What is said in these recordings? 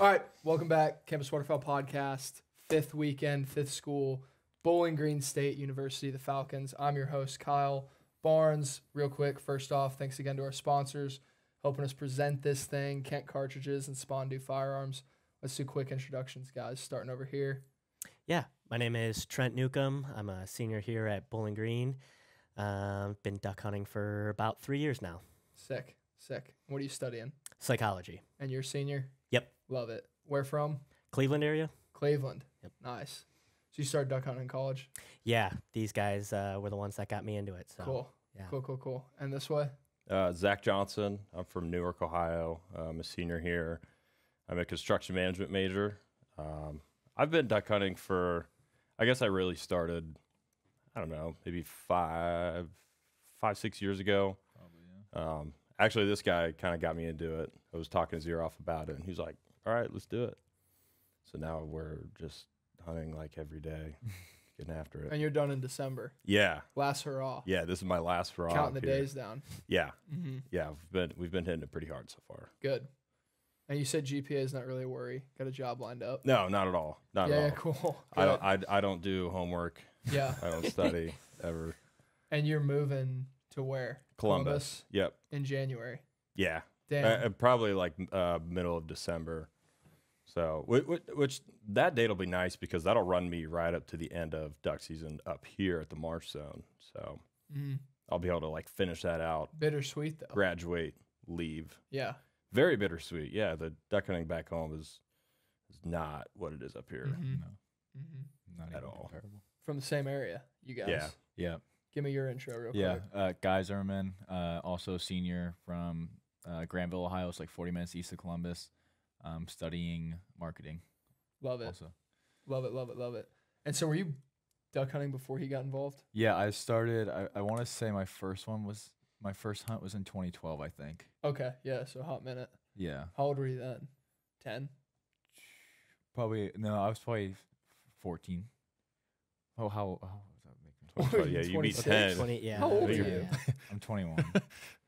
All right, welcome back, Campus Waterfowl Podcast. Fifth weekend, fifth school, Bowling Green State University, the Falcons. I'm your host, Kyle Barnes. Real quick, first off, thanks again to our sponsors helping us present this thing, Kent Cartridges and Spandau Firearms. Let's do quick introductions, guys. Starting over here. Yeah, my name is Trent Newcomb. I'm a senior here at Bowling Green. Uh, been duck hunting for about three years now. Sick, sick. What are you studying? Psychology. And you're a senior? Yep. Love it. Where from? Cleveland area? Cleveland. Yep. Nice. So you started duck hunting in college? Yeah, these guys uh, were the ones that got me into it. So Cool. Yeah. Cool, cool, cool. And this way? Uh, Zach Johnson. I'm from Newark, Ohio. I'm a senior here. I'm a construction management major. Um, I've been duck hunting for, I guess I really started, I don't know, maybe five, five, six years ago. Probably, yeah. Um, actually, this guy kind of got me into it. I was talking his ear off about it, and he's like, "All right, let's do it." So now we're just hunting like every day, getting after it. And you're done in December. Yeah, Last hurrah. yeah. This is my last raw. Counting the here. days down. Yeah, Mm-hmm. yeah. We've been we've been hitting it pretty hard so far. Good. And you said GPA is not really a worry. Got a job lined up. No, not at all. Not yeah, at all. Yeah, cool. I don't. I, I don't do homework. yeah. I don't study ever. And you're moving to where? Columbus. Yep. in January. Yeah. Damn. Uh, probably like uh, middle of December. So, which, which that date will be nice because that'll run me right up to the end of duck season up here at the Marsh Zone. So Mhm. I'll be able to like finish that out, Bittersweet though. graduate, leave. Yeah. Very bittersweet. Yeah, the duck hunting back home is is not what it is up here. Mhm. No, Mhm. not At even all. comparable. From the same area, you guys. Yeah. Yeah, Give me your intro real yeah. quick. Uh, Guy Zimmerman, uh, also senior from uh, Granville, Ohio. It's like 40 minutes east of Columbus. Um, studying marketing. Love it. Also, Love it. Love it. Love it. And so were you duck hunting before he got involved? yeah. I started. I, I want to say my first one was my first hunt was in 2012. I think. Okay. Yeah. So hot minute. Yeah, How old were you then? Ten. probably no. I was probably f- 14. Oh, how, how does that make me? What Oh, were you, yeah, you be 10. Twenty. Yeah. How old are you? I'm 21.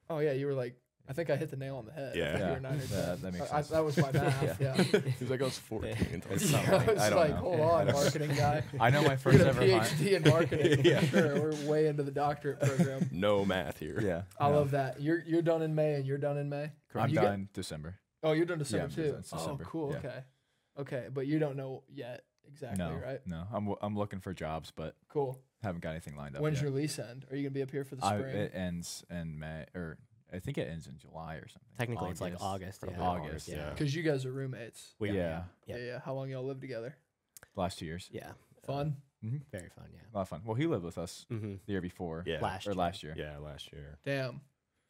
Oh yeah, you were like. I think I hit the nail on the head. Yeah. Yeah. were nine or 10. that makes I- I- that was my math. yeah. He's like I was 14. It's Yeah, something. I was I like, know. hold I on, marketing guy. I know my first a ever hunt. PhD in marketing. Yeah. For sure. We're way into the doctorate program. no math here. Yeah, I no. love that. You're you're done in May and you're done in May. I'm You get- done December. Oh, you're done December I'm too. done oh, cool. yeah. Okay. Okay, but you don't know yet exactly, no, right? no. I'm w- I'm looking for jobs, but Cool. Haven't got anything lined up. When's yet. your lease end? Are you gonna be up here for the I, spring? it ends in May, or I think it ends in July or something. Technically, it's like August. Yeah. August, Yeah. yeah. Because you guys are roommates. We are, Yeah. Yeah. Yeah. yeah. How long y'all live together? Last two years. Yeah. Fun. hmm Very fun. Yeah. A lot of fun. Well, he lived with us Mm-hmm. the year before, Yeah. Last or year. last year. Yeah, last year. Damn.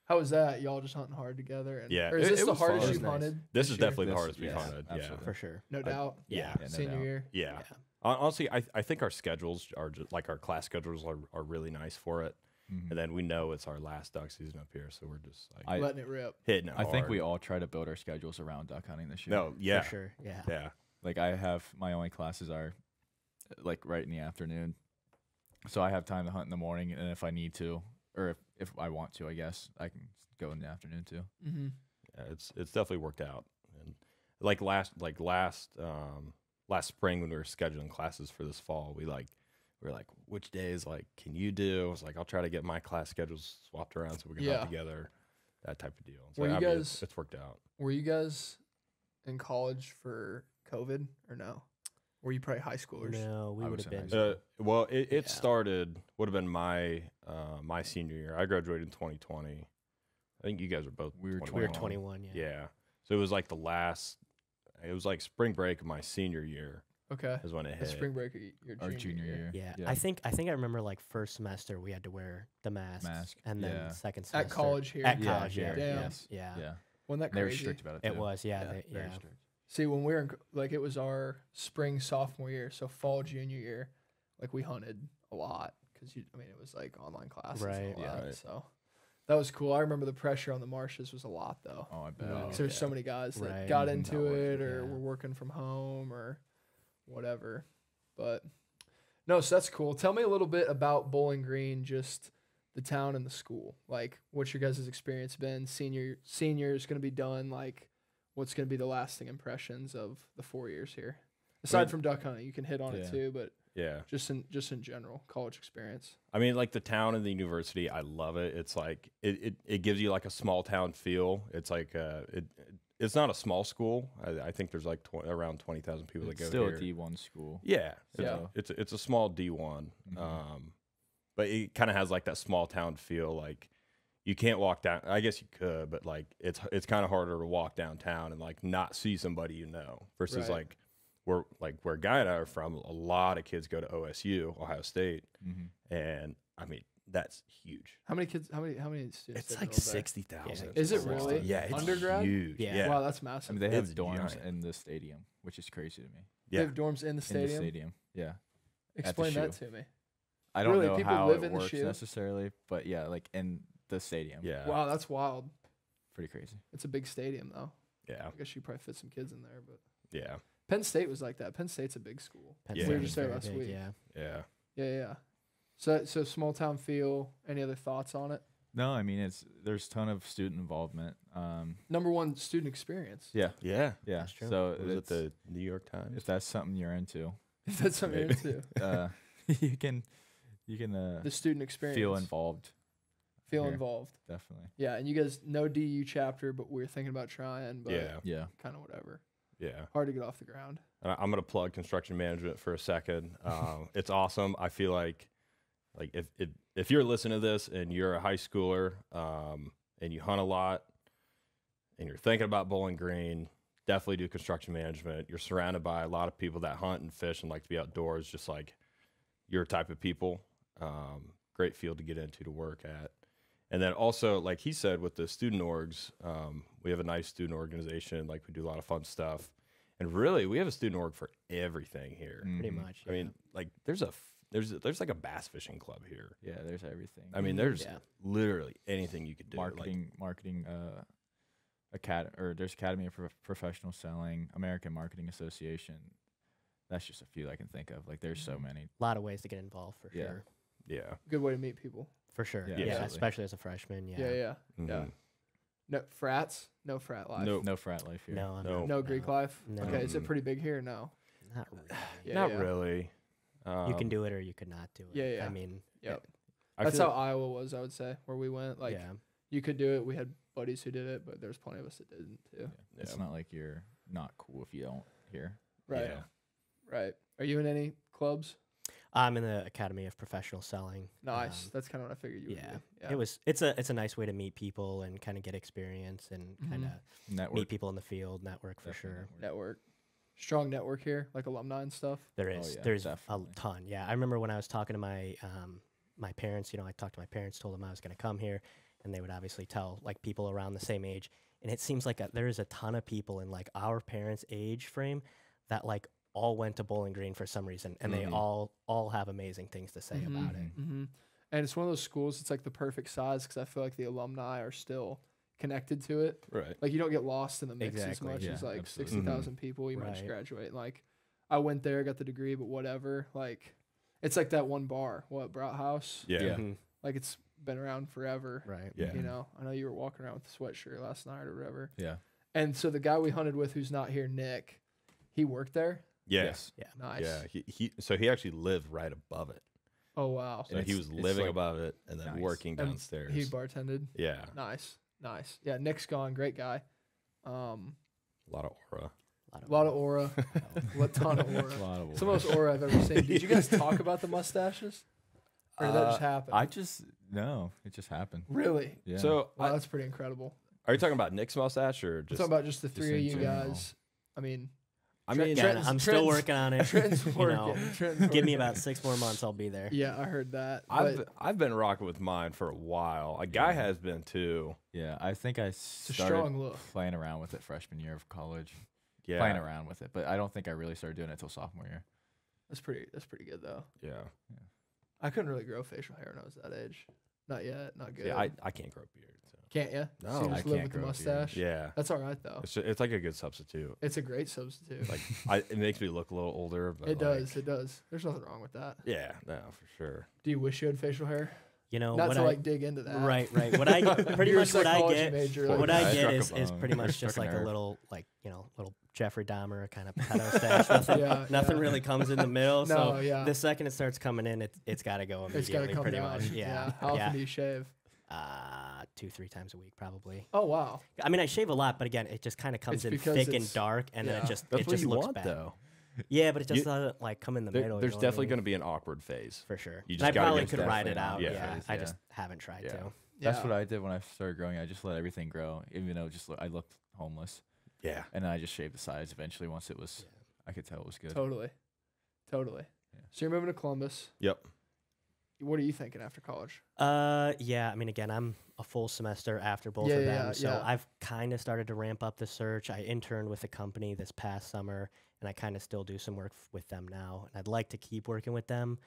How was that? Y'all just hunting hard together? And, Yeah, Or is it- this it the was fun. hardest you've nice. hunted? This is year? definitely the This- hardest we've yes, hunted. Yeah. For sure. No I- doubt. Yeah. Yeah, no Senior doubt. year. Yeah. Yeah. Honestly, I, I think our schedules are just like our class schedules are, are really nice for it. Mhm. And then we know it's our last duck season up here, so we're just like I- Letting it rip. hitting it I think we all try to build our schedules around duck hunting this year. No, yeah. For sure. Yeah. Yeah. Like I have my only classes are like right in the afternoon, so I have time to hunt in the morning, and if I need to, or if, if I want to, I guess I can go in the afternoon too. Mm-hmm. Yeah, it's it's definitely worked out. And like last like last um last spring when we were scheduling classes for this fall, we like we were like, which days like can you do? I was like, I'll try to get my class schedules swapped around so we can Yeah. hunt together. That type of deal. So Were you I mean, guys- it's, it's worked out. Were you guys in college for COVID or no? Were you probably high schoolers? No, we would have been. Uh, well, it, it Yeah. started would have been my uh, my senior year. I graduated in 2020. I think you guys were both. We were we were 21. 21. Yeah. Yeah. So it was like the last. It was like spring break of my senior year Okay. is when it The hit. spring break of y- your Our junior, junior year. Yeah. Yeah. I think I think I remember like first semester we had to wear the masks, Mask, and then yeah. second semester At college here. At Yeah, college here. Damn. Yes. Yeah. Yeah, Wasn't that they were crazy? strict about it. It was. Yeah. Yeah, they- very yeah. strict. See, when we were in, like, it was our spring sophomore year, so fall junior year, like we hunted a lot because you, I mean, it was like online classes, Right, And all yeah. that, Right. So that was cool. I remember the pressure on the marshes was a lot though. Oh, I bet. No. 'Cause there's so many guys that Right. got into Not working, it or yeah. were working from home or whatever. But no, so that's cool. Tell me a little bit about Bowling Green, just the town and the school. Like, what's your guys' experience been? Senior senior is going to be done. Like, what's going to be the lasting impressions of the four years here? Aside mean- from duck hunting, you can hit on it too, but Yeah. just in just in general, college experience. I mean, like the town and the university, I love it. It's like it, it, it gives you like a small town feel. It's like uh, it, it's not a small school. I, I think there's like tw- around twenty thousand people It's that go still here. a D one school. Yeah, it's, Yeah. It's it's a small D one, Mhm. um, but it kind of has like that small town feel. Like you can't walk down. I guess you could, but like it's it's kind of harder to walk downtown and like not see somebody you know. Versus Right. like where like where Guy and I are from, a lot of kids go to OSU, Ohio State, Mm-hmm. and I mean that's huge. How many kids? How many? How many students? It's like enrolled there? sixty thousand. Is it really? Yeah, it's Undergrad? huge. Yeah. Yeah, Wow, that's massive. I mean, they have It's dorms giant. in the stadium, which is crazy to me. They have dorms in the In stadium. the stadium, yeah. Explain that shoe. to me. I don't Really? know People how live it in works shoe? necessarily, but yeah, like in the stadium. yeah, Wow, that's wild. pretty crazy. It's a big stadium though. yeah, I guess you probably fit some kids in there, but yeah, Penn State was like that. Penn State's a big school. Penn Yeah. State We were just there last big, week. Yeah. yeah. Yeah, yeah. So so small town feel. Any other thoughts on it? No, I mean it's there's a ton of student involvement. Um, Number one, student experience. yeah, Yeah. yeah. That's true. So Was it the New York Times? if that's something you're into, If that's something you're into. uh, you can you can uh, The student experience. feel involved. Feel here. involved. Definitely. Yeah, and you guys no DU chapter, but we're thinking about trying. But Yeah, Yeah. kind of whatever. Yeah. Hard to get off the ground. And I- I'm gonna plug construction management for a second. Um, it's awesome. I feel like, like if, if if you're listening to this and you're a high schooler, um, and you hunt a lot, and you're thinking about Bowling Green, definitely do construction management. You're surrounded by a lot of people that hunt and fish and like to be outdoors, just like your type of people. Um, great field to get into to work at. And then also, like he said, with the student orgs, um, we have a nice student organization. Like we do a lot of fun stuff. And really, we have a student org for everything here. Pretty Mhm. much. I mean, like there's a there's there's like a bass fishing club here. Yeah, there's everything. I mean, there's Yeah. literally anything you could do. like- marketing, marketing, uh, acad or there's Academy of Pro- Professional Selling, American Marketing Association. That's just a few I can think of. Like, there's so Mhm. many. a lot of ways to get involved for Yeah. sure. yeah, Good way to meet people. For sure. Yeah, Yeah, absolutely. especially as a freshman. Yeah. Yeah, yeah. Yeah. Mhm. No frats. No frat life. Nope. No frat life here. No, No. No Greek life. No. Okay, is it pretty big here? No. Not really. Yeah, Not yeah. really. you can Um, do it or you could not do it. Yeah, yeah. I mean, Yep. I That's feel- how Iowa was, I would say, where we went. Like yeah. you could do it. We had buddies who did it, but there's plenty of us that didn't too. Yeah. It's Yeah. not like you're not cool if you don't here. Right. Yeah. Right. Are you in any clubs? I'm in the Academy of Professional Selling. Nice. Um, That's kind of what I figured you yeah. would be. Yeah. It was. It's a. It's a nice way to meet people and kind of get experience and kind of Network meet people in the field, network for definitely sure. network. network. Strong network here, like alumni and stuff. There is. Oh, yeah, there's definitely. a ton. Yeah, I remember when I was talking to my um, my parents. You know, I talked to my parents, told them I was going to come here, and they would obviously tell like people around the same age. And it seems like a, there is a ton of people in like our parents' age frame that like all went to Bowling Green for some reason, and Mhm. they all all have amazing things to say Mhm. about it. Mm-hmm. And it's one of those schools. It's like the perfect size because I feel like the alumni are still connected to it. right. Like you don't get lost in the mix Exactly, as much yeah, as like absolutely. sixty thousand people. You might just graduate. Like I went there, got the degree, but whatever. Like it's like that one bar, what Brathaus. Yeah. Yeah. Mhm. Like it's been around forever. Right. Yeah. You know, I know you were walking around with the sweatshirt last night or whatever. Yeah. And so the guy we hunted with, who's not here, Nick, he worked there. Yes. Nice. Yeah. He, he so he actually lived right above it. Oh wow. So And he was living like- above it and then Nice. working And downstairs. He bartended. yeah. Nice. Nice. Yeah. Nick's gone. Great guy. Um, A lot of aura. a lot of aura. a ton of aura. A aura. lot of It's the work. most aura I've ever seen. Did you guys talk about the mustaches? Or did that just Uh, happen? I just no, it just happened. really? Yeah. So Wow, I- that's pretty incredible. are you talking about Nick's mustache or I'm just? talking about just the just three of you general. guys. I mean, I Trent- mean, Yeah, Trent's- I'm still Trent's- working on it. Trent's you know, Trent's give me about six more months, I'll be there. Yeah, I heard that. I've but I've been rocking with mine for a while. A guy Yeah. has been too. yeah, I think I it's started strong look. playing around with it freshman year of college. Yeah. Playing around with it, but I don't think I really started doing it until sophomore year. That's pretty. That's pretty good though. Yeah. I couldn't really grow facial hair when I was that age. Not yet. Not good. Yeah. I, I can't grow a beard. So. Can't ya? No, so you I just live can't with the grow a beard. mustache. Yeah. That's all right though. It's, ju- it's like a good substitute. It's a great substitute. Like I, it makes me look a little older. But it like- does. It does. There's nothing wrong with that. Yeah. No, for sure. Do you wish you had facial hair? You know Not to I like dig into that. right right what I pretty much what I get Major, Poor what like, I get is, is pretty much just a like a little like you know little Jeffrey Dahmer kind of pedo stash. Nothing, Yeah, nothing yeah. really comes in the middle. No, so yeah. the second it starts coming in, it it's got to go it's immediately. gotta come pretty down. much, yeah, How often yeah. do you shave? Uh, two three times a week probably. Oh wow. I mean, I shave a lot, but again, it just kind of comes It's in because thick and it's- dark, and then yeah. it just That's it what just you looks want, bad. though. Yeah, but it just You- doesn't like come in the There- middle. you there's know what I definitely mean? going to be an awkward phase. for sure. you And just I gotta probably get could definitely ride it an out. outlet Yeah, phase, I yeah. just haven't tried Yeah. to. That's Yeah. what I did when I started growing. I just let everything grow, even though it just loo- I looked homeless, Yeah. and then I just shaved the sides. Eventually, once it was, Yeah. I could tell it was good. Totally. Totally. Yeah. So you're moving to Columbus. Yep. What are you thinking after college? Uh, yeah. I mean, again, I'm a full semester after both Yeah, of yeah, them, so yeah. I've kind of started to ramp up the search. I interned with a company this past summer, and I kind of still do some work with them now, and I'd like to keep working with them,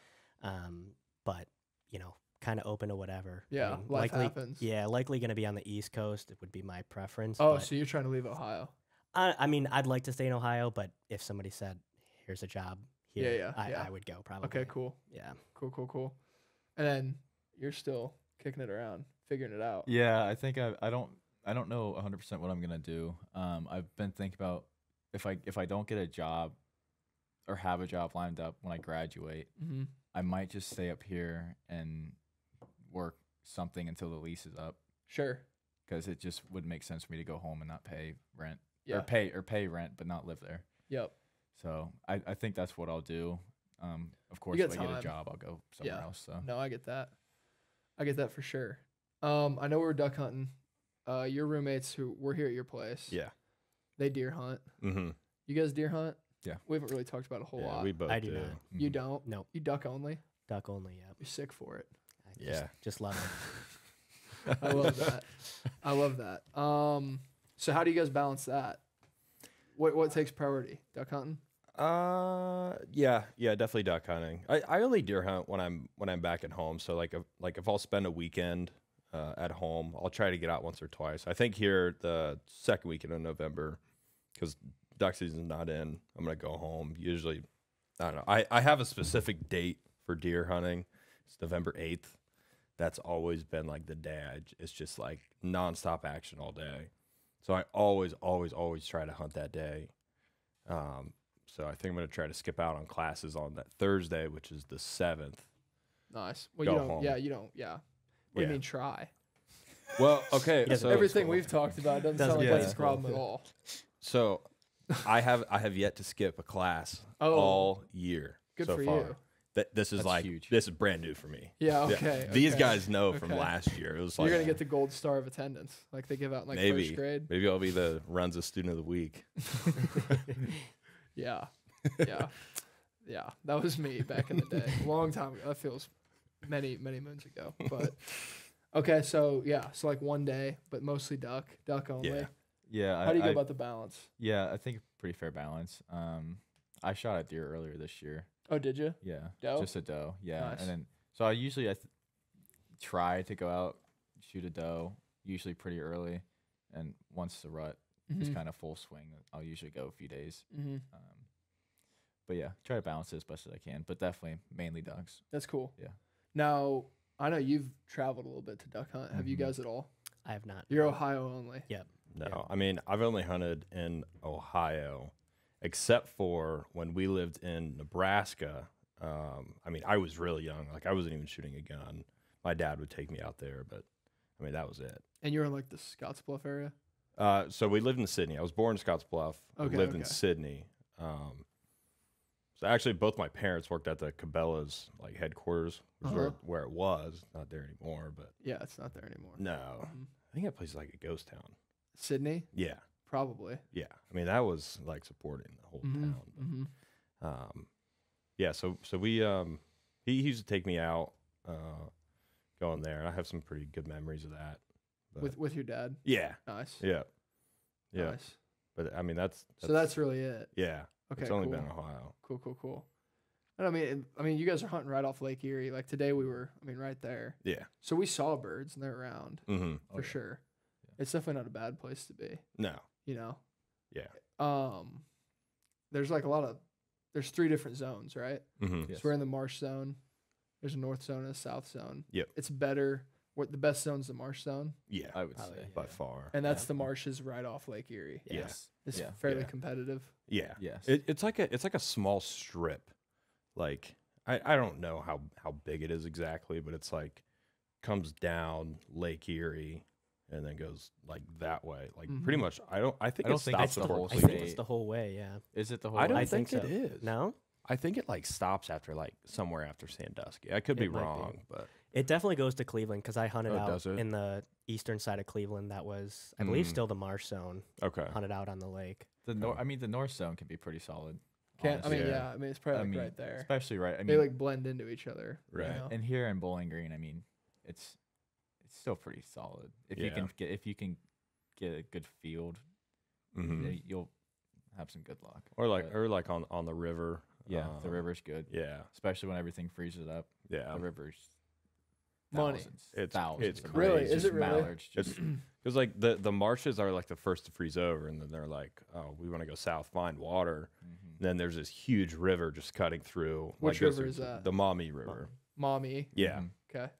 um, but you know, kind of open to whatever. I Yeah, mean, life likely, happens. Yeah, likely going to be on the East Coast. It would be my preference. Oh, so you're trying to leave Ohio? I, I mean, I'd like to stay in Ohio, but if somebody said, "Here's a job Yeah, yeah, I, yeah. I would go probably. Okay, cool, Yeah. cool, cool, cool. And then you're still kicking it around, figuring it out. Yeah, I think I I don't I don't know 100% what I'm gonna do. Um, I've been thinking about if I if I don't get a job or have a job lined up when I graduate, Mm-hmm. I might just stay up here and work something until the lease is up Sure. because it just would make sense for me to go home and not pay rent Yeah. or pay or pay rent but not live there. Yep. So I, I think that's what I'll do. Um, of course, if I get time. a job, I'll go somewhere Yeah. else. So No, I get that. I get that for sure. Um, I know we were duck hunting. Uh, your roommates who were here at your place. Yeah. They deer hunt. Mm-hmm. You guys deer hunt? Yeah. We haven't really talked about it a whole Yeah, lot. we both I do do. not. you mhm. don't. Nope. You duck only. Duck only. Yep. You're sick for it. I just, Yeah. Just love it. I love that. I love that. Um, so how do you guys balance that? What what takes priority? Duck hunting. Uh, yeah, yeah, definitely duck hunting. I, I only deer hunt when I'm when I'm back at home. So like if like if I'll spend a weekend uh, at home, I'll try to get out once or twice. I think here the second weekend of November, because duck season's not in, I'm gonna go home. Usually, I don't know. I I have a specific date for deer hunting. It's November eighth. That's always been like the day. I it's just like nonstop action all day. So I always, always, always try to hunt that day. Um, so I think I'm gonna try to skip out on classes on that Thursday, which is the seventh. Nice. Well, Go you don't. home. Yeah, you don't. Yeah. What do Yeah. you mean try? Well, okay. He doesn't- so, Everything we've talked about doesn't, Doesn't sound like play that's a school. problem at all. so I have I have yet to skip a class Oh. all year. Good so for far. you. That this is That's like huge. this is brand new for me. Yeah. Yeah, Okay. These okay. guys know from okay. last year. It was like You're gonna get the gold star of attendance, like they give out in like maybe first grade. maybe I'll be the runs a student of the week. Yeah. Yeah. yeah. That was me back in the day. Long time ago. That feels many, many moons ago. But okay, so yeah, so like one day, but mostly duck, duck only. Yeah. Yeah. How do you I, go I- about the balance? Yeah, I think pretty fair balance. Um, I shot a deer earlier this year. Oh, did you? Yeah, Doe? just a doe. Yeah, Nice. and then so I usually I th- try to go out shoot a doe, usually pretty early, and once the rut is Mhm. kind of full swing, I'll usually go a few days. Mm-hmm. Um, but yeah, try to balance it as best as I can. But definitely mainly ducks. That's cool. Yeah. Now I know you've traveled a little bit to duck hunt. Have you Mhm. guys at all? I have not. You're. Ohio only. Yep. No, Yeah. I mean I've only hunted in Ohio, except for when we lived in Nebraska. Um, I mean I was really young, like I wasn't even shooting a gun. My dad would take me out there, but I mean that was it. And you're in like the Scottsbluff area. Uh, so we lived in Sidney. I was born in Scottsbluff. Okay, we lived in. Sidney. Um, so actually, both my parents worked at the Cabela's like headquarters, which where, Uh-huh. where it was. Not there anymore, but Yeah, it's not there anymore. no, Mhm. I think that place is like a ghost town. Sidney, Yeah, probably. yeah. I mean, that was like supporting the whole Mhm, town. mhm. Um, yeah. So so we um, he, he used to take me out, uh, going there, and I have some pretty good memories of that. But With with your dad. yeah, Nice. yeah, yeah. Nice. But I mean, that's, that's So that's really it. yeah. Okay. it's only cool. been Ohio. Cool, cool, cool. And I mean, it- I mean, you guys are hunting right off Lake Erie. Like today, we were, I mean, right there. Yeah. So we saw birds and they're around Mm-hmm. Oh, for yeah. sure. It's definitely not a bad place to be. No. You know. Yeah. Um, there's like a lot of, there's three different zones, right? Mm-hmm. Yes. So we're in the marsh zone. There's a north zone and a south zone. Yep. It's better. What the best zone's the marsh zone, Yeah, I would Probably, say. by yeah. far. and that's Yeah. the marshes right off Lake Erie. Yeah. Yes. It's Yeah. fairly Yeah. competitive. Yeah, Yes. It, it's like a it's like a small strip. Like I I don't know how how big it is exactly, but it's like comes down Lake Erie and then goes like that way. Like pretty Mhm. much. I don't. I think I don't it think stops it's the before whole I Cleveland. think it's the whole way. Yeah. Is it the whole? I don't I think, think it so. is. No, I think it like stops after like somewhere after Sandusky. I could be It might be. wrong, but it definitely goes to Cleveland because I hunted Oh, out in the eastern side of Cleveland. That was, I believe, Mm. still the marsh zone. okay. Hunted out on the lake. The nor- I mean, the north zone can be pretty solid. Can't I mean honestly. yeah. I mean it's probably I like mean, right there. especially right. I mean, they like blend into each other. you Right. know? and here in Bowling Green, I mean, it's it's still pretty solid. If you can get if you can get a good field, Mhm. y- you'll have some good luck. Or like But, or like on on the river. yeah, the um, river's good, Yeah, especially when everything freezes up. yeah. the river's Money. thousands, It's- thousands. it's of Really? Is it really? mallards, just Because like the the marshes are like the first to freeze over, and then they're like, oh, we want to go south, find water. mhm. then there's this huge river just cutting through. Which goes river is that? The Maumee River. Maumee. Yeah, Mhm. Okay.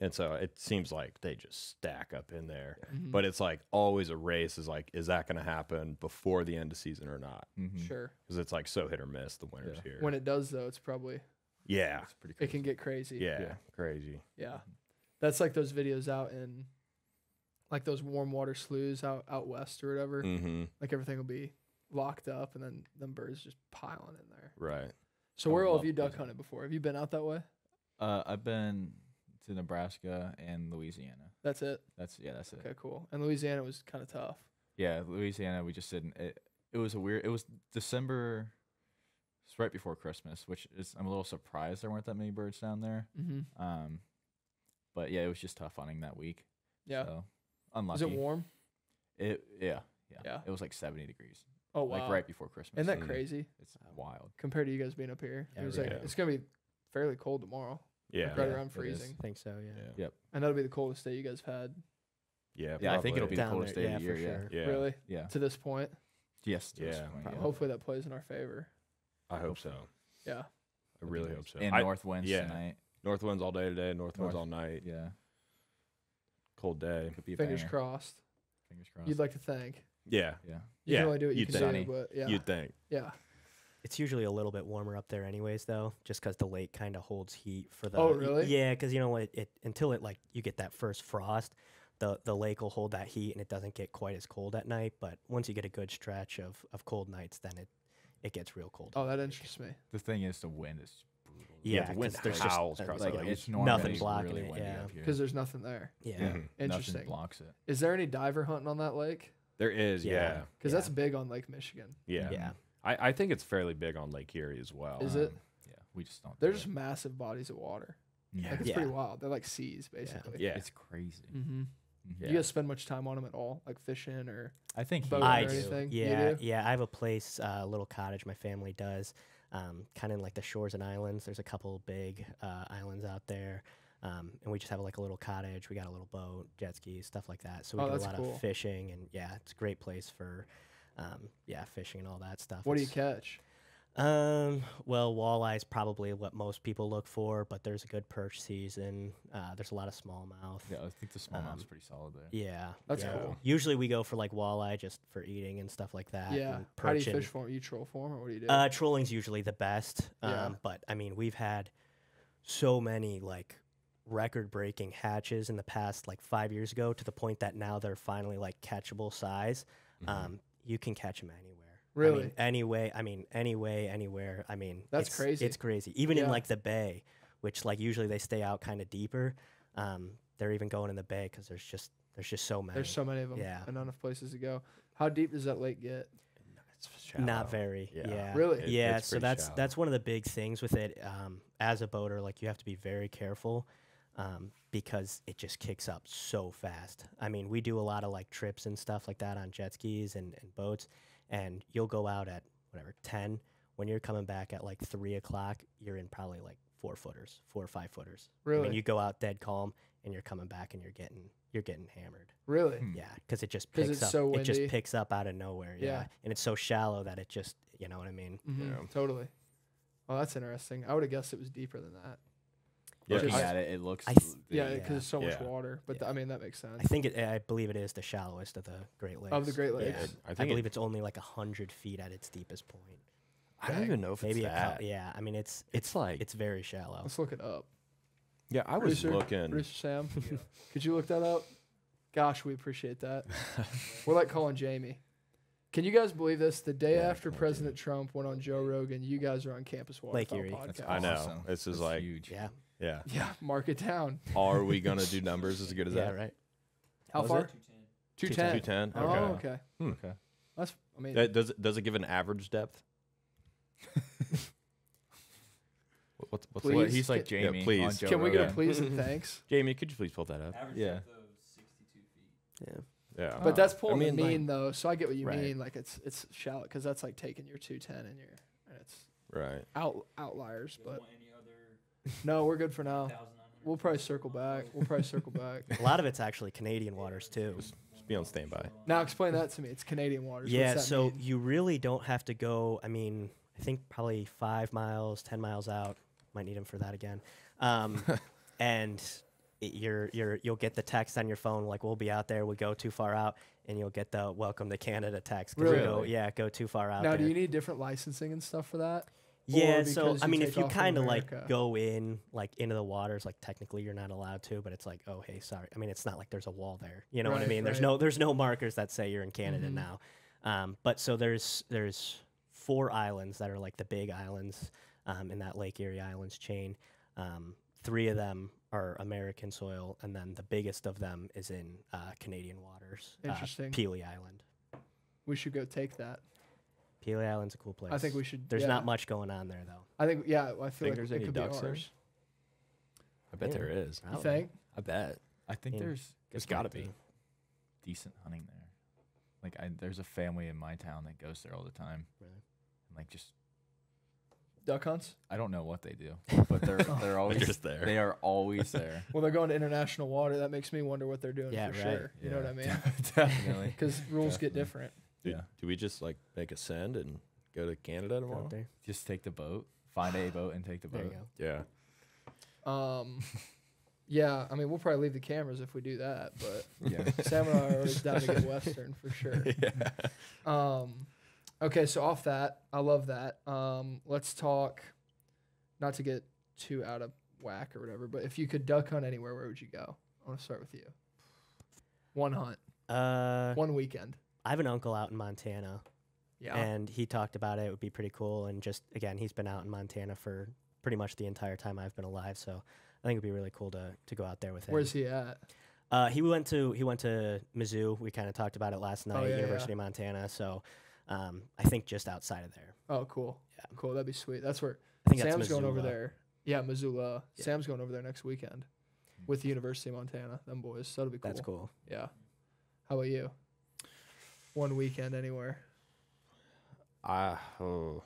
and so it seems like they just stack up in there. Mhm. But it's like always a race. Is like, is that going to happen before the end of season or not? Mhm. sure. Because it's like so hit or miss. The winters Yeah. here. When it does though, it's probably yeah, It's pretty it can get crazy. yeah, Yeah. crazy. Yeah. That's like those videos out in like those warm water sloughs out out west or whatever. Mm-hmm. Like everything will be locked up and then them birds just piling in there. Right. So I where all have you duck visit. hunted before? Have you been out that way? Uh, I've been to Nebraska and Louisiana. That's it. That's yeah, that's it. Okay, cool. And Louisiana was kind of tough. Yeah, Louisiana. We just didn't. It, it was a weird. It was December. It's right before Christmas, which is I'm a little surprised there weren't that many birds down there. Mm-hmm. Um, but yeah, it was just tough hunting that week. Yeah. So Was unlucky. it warm? It yeah yeah Yeah. It was like 70 degrees. Oh wow. Like right before Christmas. Isn't that Mm. crazy It's wild. compared to you guys being up here? Yeah, it was really. like it's gonna be fairly cold tomorrow. Yeah. like right Yeah, around it is. freezing. I think so. Yeah. Yeah. Yep. And that'll be the coldest day you guys have had. Yeah. Yeah, I think it'll probably. be the Down coldest there, day of the yeah, for year. sure. Yeah. Really? Yeah. Yeah. To this point. Yes. to this Yeah, point, probably. yeah. Hopefully that plays in our favor. I hope so. Yeah. I That'd really hope so. And I- north winds yeah. tonight. North winds all day today. North winds North. all night. Yeah. Cold day. Could be a Fingers banger. crossed. Fingers crossed. You'd like to think. Yeah. yeah. You Yeah, can only do what you you'd can think. do, but yeah. You'd think. yeah. It's usually a little bit warmer up there, anyways, though, just because the lake kind of holds heat for the. Oh, really? Yeah, because you know what? It, until it like you get that first frost, the the lake will hold that heat and it doesn't get quite as cold at night. But once you get a good stretch of, of cold nights, then it it gets real cold. Oh, that interests me. The thing is, the wind is brutal. Yeah, yeah, the there's just howls uh, across like the lake. it's nothing blocking really it, windy yeah. up here. Because there's nothing there. yeah. Mhm. Interesting. Nothing blocks it. Is there any diver hunting on that lake? There is. Yeah. Yeah. Because Yeah. that's big on Lake Michigan. Yeah. Yeah. I, I think it's fairly big on Lake Erie as well. Is it? Um, Yeah, we just don't. They're do just it. massive bodies of water. yeah. Like it's Yeah. pretty wild. They're like seas, basically. Yeah. It's crazy. Mm-hmm. Mhm. Yeah. You guys spend much time on them at all, like fishing or? I think he Boat I or do. anything? You Yeah, do? yeah. I have a place, uh, a little cottage my family does, um, kind of like the shores and islands. There's a couple big uh, islands out there, um, and we just have like a little cottage. We got a little boat, jet skis, stuff like that. So we Oh, do a lot cool. of fishing, and yeah, it's a great place for, um, yeah, fishing and all that stuff. What do you catch? Um, well, walleye is probably what most people look for, but there's a good perch season. Uh, there's a lot of smallmouth. Yeah, I think the smallmouth's Um, pretty solid there. Yeah, That's yeah. cool. Usually we go for like walleye just for eating and stuff like that. yeah. and How do you perch and- fish for 'em? You troll for 'em or what do you do? Uh, trolling's usually the best. Um, Yeah. but I mean, we've had so many like record-breaking hatches in the past, like five years ago, to the point that now they're finally like catchable size. Mhm. Um, you can catch them anywhere. I Really? mean, anyway. I mean, anyway, anywhere. I mean, That's it's- crazy. It's crazy. Even Yeah. in like the bay, which like usually they stay out kind of deeper. Um, they're even going in the bay because there's just there's just so many. There's so many of them. Yeah. And enough places to go. How deep does that lake get? It's shallow. Not very. Yeah. Yeah. Really? It- yeah. So that's shallow. that's one of the big things with it. Um, as a boater, like you have to be very careful. Um, because it just kicks up so fast. I mean, we do a lot of like trips and stuff like that on jet skis and, and boats, and you'll go out at whatever ten. When you're coming back at like three o'clock, you're in probably like four footers, four or five footers. I Really? mean, you go out dead calm, and you're coming back, and you're getting you're getting hammered. Really? Hmm. Yeah, because it just picks it's up. so it just picks up out of nowhere. Yeah. Yeah. and it's so shallow that it just you know what I mean. hmm Yeah. Totally. Well, that's interesting. I would have guessed it was deeper than that. Yeah, Looking at it, it looks. I th- Yeah, Yeah. because it's so much Yeah. water. But th- I mean that makes sense. I think it. Eh, I believe it is the shallowest of the Great Lakes. of the Great Yeah, Lakes. I I, think. believe it, it's only like hundred feet at its deepest point. I don't even know if Maybe it's a that. cou- yeah. I mean, it's It's like it's very shallow. Let's look it up. yeah. I was Producer, looking. Producer Sam, could you look that up? Gosh, we appreciate that. We're like calling Jamie. Can you guys believe this? The day Yeah, after come President Trump went on Joe Rogan, you guys are on Campus Lake Waterfowl Erie. That's podcast. I know. awesome. This is That's like- huge. Yeah. Yeah. Yeah, mark it down. Are we gonna do numbers as good as Yeah. that? Right. How Was far? it? Two ten. Two ten. ten. ten. Oh, Okay. okay. Hmm. Okay. That's. I mean, That- does it does it give an average depth? What- What's, what's Please. Well, he's like Can- Yeah, Jamie. please. on Joe can we get a Rogan. please and thanks? Jamie, could you please pull that up? Average Yeah. Yeah. Yeah. But Oh. that's pulling mean, the like- mean though, so I get what you Right. mean. Like it's it's shallow because that's like taking your two ten and your and it's right. out outliers. But no, we're good for now. We'll probably circle back. We'll probably circle back. A lot of it's actually Canadian waters too. Just, just be on standby. Now explain that to me. It's Canadian waters. Yeah, What's that so mean? you really don't have to go. I mean, I think probably five miles, ten miles out. Might need him for that again. Um, and it, you're you're you'll get the text on your phone like we'll be out there. We go too far out, and you'll get the welcome to Canada text. you go, Really? yeah, go too far out. now, there. do you need different licensing and stuff for that? Yeah, so I mean, if you kind of like go in like into the waters, like technically you're not allowed to, but it's like, oh hey, sorry. I mean, it's not like there's a wall there. You know what I Right, mean? There's right. no there's no markers that say you're in Canada Mhm. now. Um, but so there's there's four islands that are like the big islands um, in that Lake Erie Islands chain. Um, three of them are American soil, and then the biggest of them is in uh, Canadian waters. uh, Interesting. Pelee Island. We should go take that. Pelee Island's a cool place. I think we should. There's yeah. not much going on there though. I think yeah. I feel Think like there's it any could be ducks there? ours. I bet Yeah. there is. I You think? I bet. I think mean, there's There's good got to be. decent hunting there. Like I, there's a family in my town that goes there all the time. Really? And like just Duck hunts. I don't know what they do, but they're they're They're always just there. they are always there. Well, they're going to international water. That makes me wonder what they're doing Yeah, for right. sure. You know what I mean? Definitely. Because rules get different. Do, Yeah. do we just like make a send and go to Canada Go tomorrow? up there. Just take the boat, find a boat, and take the There you boat. go. Yeah. Um, yeah, I mean, we'll probably leave the cameras if we do that, but Yeah. Sam and I are always down to get Western for sure. yeah. Um, okay, so off that, I love that. Um, let's talk, not to get too out of whack or whatever, but if you could duck hunt anywhere, where would you go? I want to start with you. One hunt, Uh, one weekend. I have an uncle out in Montana, Yeah. and he talked about it. It would be pretty cool. And just again, he's been out in Montana for pretty much the entire time I've been alive. So I think it'd be really cool to to go out there with him. Where's he at? Uh, he went to he went to Missoula. We kind of talked about it last night. Oh, yeah, University of Montana. So um, I think just outside of there. Oh, cool. Yeah. Cool. That'd be sweet. That's where I think Sam's going over there. Yeah, Missoula. Yeah. Sam's going over there next weekend with the University of Montana. Them boys. So that'll be cool. That's cool. Yeah. How about you? One weekend anywhere. I oh.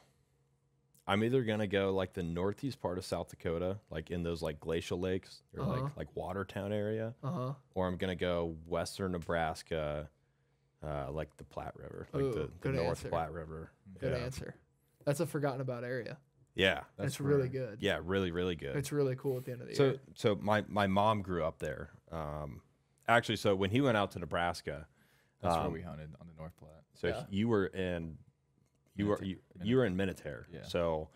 I'm either gonna go like the northeast part of South Dakota, like in those like glacial lakes or Uh-huh. like like Watertown area, Uh huh. or I'm gonna go western Nebraska, uh, like the Platte River, like Ooh, the, the good North answer. Platte River. Good yeah. answer. That's a forgotten about area. Yeah, That's That's really good. yeah, really, really good. It's really cool at the end of the So, year. so my my mom grew up there. Um, actually, so when he went out to Nebraska, That's where Um, we hunted on the North Platte. so Yeah. you were in, you were Minnetonka- you, you were in Minatare. Yeah. So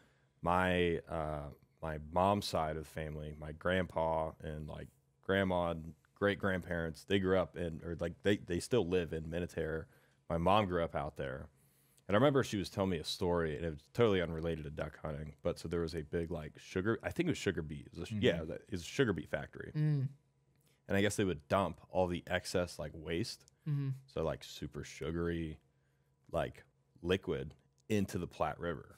my uh, my mom's side of the family, my grandpa and like grandma and great grandparents, they grew up in or like they they still live in Minatare. My mom grew up out there. And I remember she was telling me a story, and it was totally unrelated to duck hunting. But so there was a big like sugar, I think it was sugar beet. It was a, Yeah, Mhm. that- it was a sugar beet factory Mm. and I guess they would dump all the excess like waste, hmm so like super sugary, like liquid into the Platte River.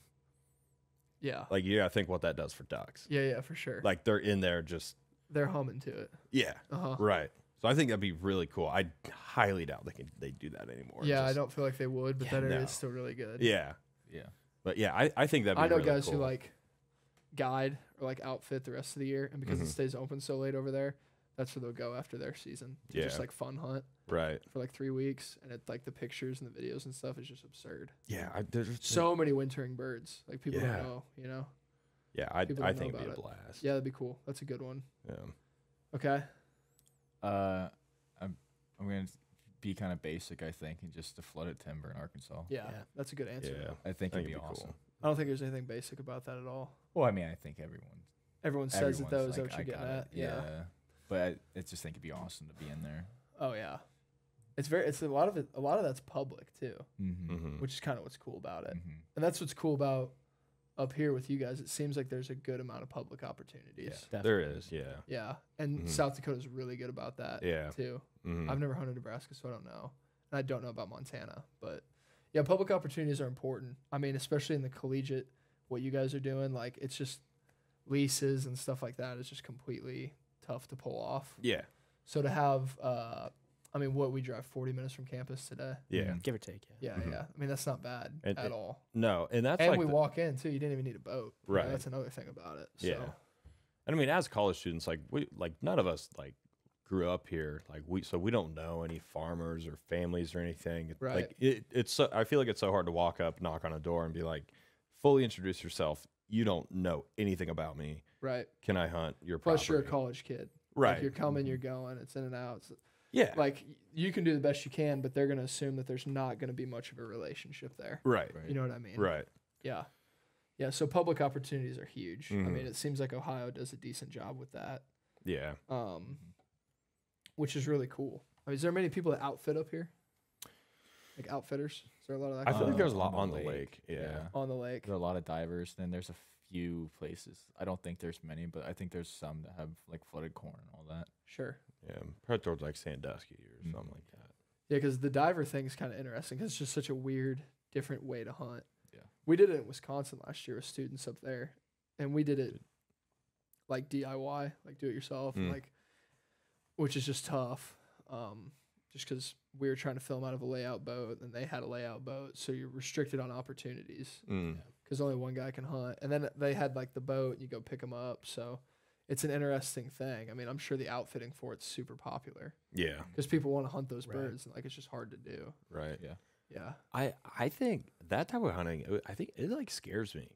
Yeah. Like yeah, gotta think what that does for ducks. Yeah, yeah, for sure. Like they're in there just They're humming to it. yeah, Uh huh. right. So I think that'd be really cool. I highly doubt they can they do that anymore. Yeah, I don't feel like they would, but Yeah, that area no. is still really good. Yeah, Yeah. but yeah, I, I think that'd be I know really guys cool. who like guide or like outfit the rest of the year, and because it Mhm. stays open so late over there, that's where they'll go after their season. To Just like fun hunt right. for like three weeks, and it like the pictures and the videos and stuff is just absurd. Yeah, I, there's So many wintering birds, like people Yeah. don't know, you know. Yeah, I I think it'd be a about blast. Yeah, that'd be cool. That's a good one. Yeah. Okay. Uh, I'm I'm gonna be kind of basic, I think, and just to flood at timber in Arkansas. Yeah, Yeah. that's a good answer. Yeah. I think I it'd be it'd be awesome. cool. I don't think there's anything basic about that at all. Well, I mean, I think everyone Everyone says it though. everyone's Is that like, what you're getting at? it. Yeah. But I, I just think it'd be awesome to be in there. Oh yeah. It's very. It's a lot of it. A lot of that's public too, Mm-hmm. Mm-hmm. which is kind of what's cool about it. hmm And that's what's cool about up here with you guys. It seems like there's a good amount of public opportunities. Yeah, there is. Yeah. Yeah, and Mhm. South Dakota's really good about that Yeah. too. I've never hunted Nebraska, so I don't know. And I don't know about Montana, but yeah, public opportunities are important. I mean, especially in the collegiate, what you guys are doing, like it's just leases and stuff like that is just completely tough to pull off. Yeah. So to have, uh, I mean, what we drive 40 minutes from campus today. Yeah. Mhm. Give or take. Yeah. Yeah, Mhm. yeah. I mean, that's not bad And at it- all. No, and that's and like we the- walk in too. You didn't even need a boat. You know, Right. that's another thing about it. So. Yeah. And I mean, as college students, like we, like none of us like grew up here. Like we, so we don't know any farmers or families or anything. It- Right. Like it, it's. So, I feel like it's so hard to walk up, knock on a door, and be like, fully introduce yourself. You don't know anything about me. Right. Can I hunt your Plus, you're a college kid. right? Like you're coming, you're going. It's in and out. It's- yeah. like you can do the best you can, but they're gonna assume that there's not gonna be much of a relationship there. right. You know what I mean? Right. Yeah. Yeah. So public opportunities are huge. I Mhm. mean, it seems like Ohio does a decent job with that, Yeah. um, which is really cool. I mean, is there many people that outfit up here? Like outfitters? Is there a lot of that I feel of like there's a lot on the lake, lake. Yeah. on the lake? There are a lot of divers. Then there's a few places. I don't think there's many, but I think there's some that have like flooded corn and all that. Sure. Yeah. Probably towards like Sandusky or Mhm. something like that. Yeah, because the diver thing's kind of interesting. 'cause it's just such a weird, different way to hunt. Yeah. We did it in Wisconsin last year with students up there, and we did it like DIY, like do it yourself, Mm. like which is just tough. Um, just because we were trying to film out of a layout boat, and they had a layout boat, so you're restricted on opportunities Mm. because only one guy can hunt. And then they had like the boat, and you go pick them up. So it's an interesting thing. I mean, I'm sure the outfitting for it's super popular Yeah. because people want to hunt those Right. birds, and like it's just hard to do. Right. Yeah. Yeah. I I think that type of hunting. I think it like scares me.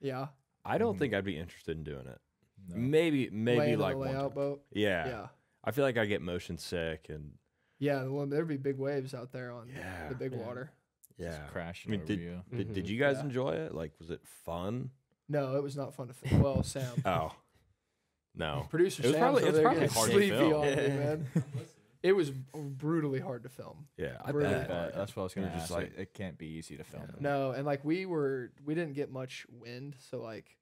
Yeah. I don't Mhm. think I'd be interested in doing it. No. Maybe maybe Laying like the one layout time. boat. Yeah. Yeah. I feel like I get motion sick and Yeah. well, there'd be big waves out there on Yeah. the big Yeah. water. Just yeah. crashing I mean, over did- you. Did, did Mhm. you guys Yeah. enjoy it? Like, was it fun? No, it was not fun to film. Well, Sam. Oh, no. Producer It was Sam's probably- it's probably getting hard to sleepy film. on me, Yeah. man. It was brutally hard to film. Yeah, I Really bet. bad. That's what I was You're gonna just ask. like- Like, it can't be easy to film. Yeah. No, and like we were, we didn't get much wind, so like,